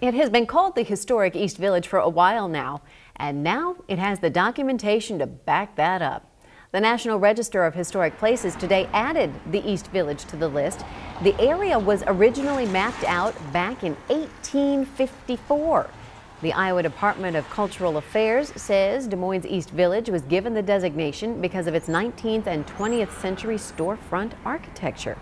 It has been called the historic East Village for a while now, and now it has the documentation to back that up. The National Register of Historic Places today added the East Village to the list. The area was originally mapped out back in 1854. The Iowa Department of Cultural Affairs says Des Moines East Village was given the designation because of its 19th and 20th century storefront architecture.